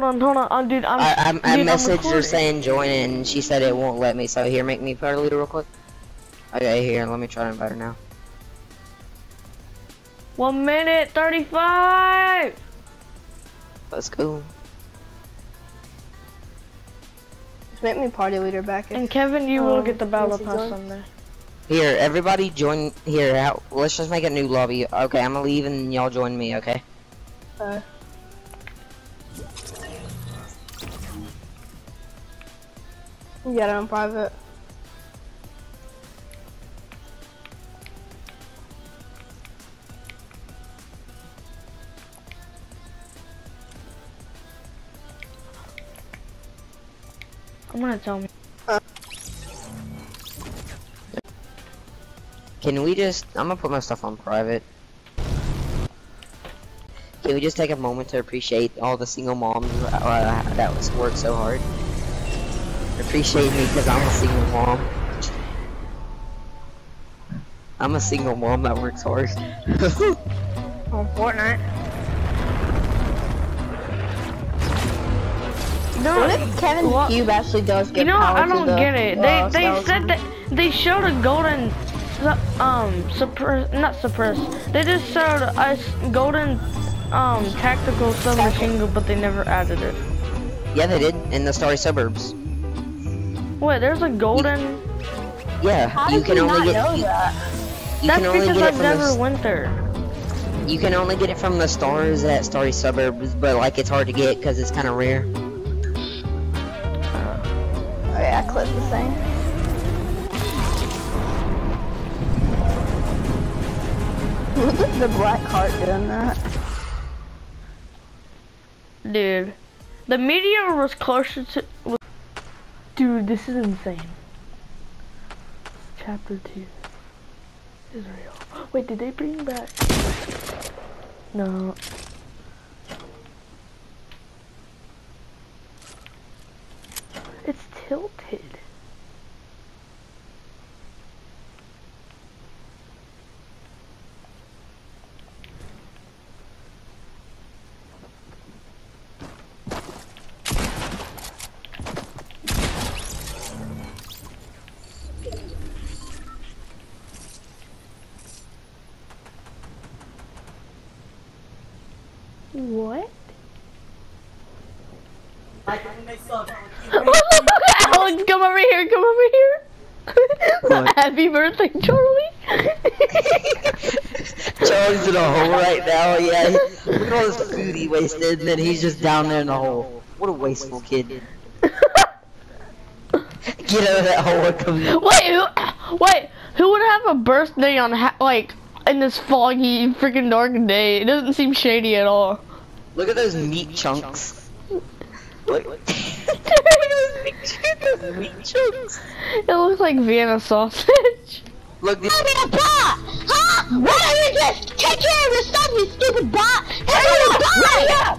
Hold on, hold on, uh, dude. I'm, I, I, I dude, I'm messaged her saying join it, and she said it won't let me. So here, make me part leader real quick. Okay, here, let me try to invite her now. One minute thirty-five. Let's go. Just make me party leader back. In. And Kevin, you will Um, get the battle once you pass join. Sunday. Here, everybody join. Here, how, let's just make a new lobby. Okay, I'm gonna leave, and y'all join me. Okay. Uh, you got it on private. I'm gonna tell me. Can we just? I'm gonna put my stuff on private. Can we just take a moment to appreciate all the single moms uh, that work so hard? Appreciate me because I'm a single mom. I'm a single mom that works hard. On Fortnite. No, What if Kevin what- Cube actually does get you get know what? power I don't the, get it. uh, They they skeleton? said that they showed a golden, um, suppress not suppress. They just showed a golden, um, tactical submachine gun, but they never added it. yeah, they did in the Starry Suburbs. Wait, there's a golden. Yeah, How you can you only not get know you, that? you That's can only because get it I've from the never went there. you can only get it from the stars at Starry Suburbs, but like it's hard to get because it's kind of rare. Oh yeah, I clipped the thing. the black cart doing that. Dude, the meteor was closer to. Dude, this is insane. Chapter two. Israel. Wait, did they bring back? No. It's tilted. What? Oh, Alex, come over here, come over here. What? Happy birthday, Charlie. Charlie's in a hole right now, yeah. Look at all this food he wasted, and then he's just down there in the hole. What a wasteful kid. Get out of that hole and come wait, who, wait, who would have a birthday on ha- like in this foggy, freaking dark day? It doesn't seem shady at all. Look at those meat chunks. Look. Look at those meat chunks. Those meat chunks. It looks like Vienna sausage. Look, this, a bot! Huh? Why don't you just take care of your stuff, you stupid bot? Hurry up!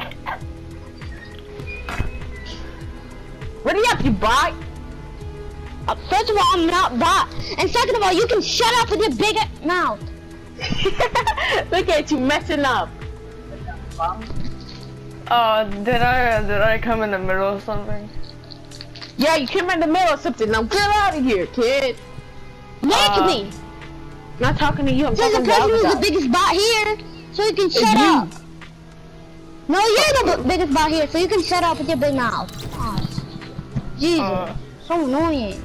Ready up, you bot! Uh, First of all, I'm not bot. And second of all, you can shut up with your big mouth. Look at you messing up. Uh, did I did I come in the middle of something? Yeah, you came in the middle of something. Now get out of here, kid. Make Uh, me. not talking to you. I'm Says the person who's other the biggest bot here, so you can shut you. up. No, you're the b- biggest bot here, so you can shut up with your big mouth. Oh, Jesus, Uh. so annoying.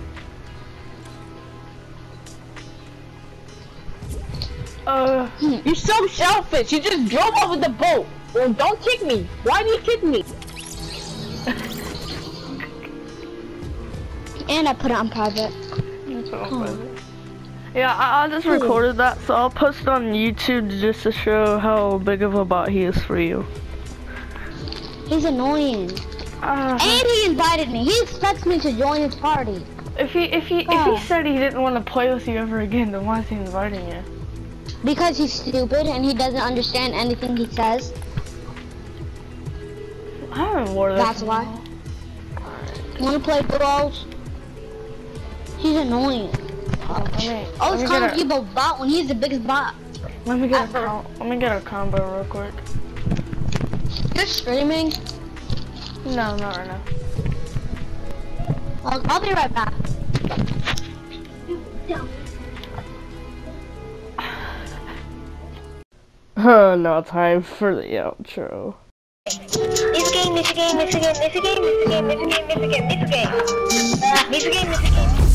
Uh, You're so selfish. You just drove over the boat. Well, don't kick me. Why do you kick me? And I put it on private. yeah, I, I just recorded that, so I'll post it on YouTube just to show how big of a bot he is for you. He's annoying. Uh, And he invited me. He expects me to join his party. if he if he if Oh. he said he didn't want to play with you ever again, then why is he inviting you? Because he's stupid and he doesn't understand anything he says. I haven't wore this. That's why. while. Wanna play bros? He's annoying. Oh, let me, I let was me calling a, people bot when he's the biggest bot. let me get a ever. com- let me get a combo real quick. You're streaming? No, not right now. I'll, I'll be right back. Oh, now time for the outro. It's a game, it's a game, it's a game, it's a game, it's a game, it's a game, it's a game, it's a game.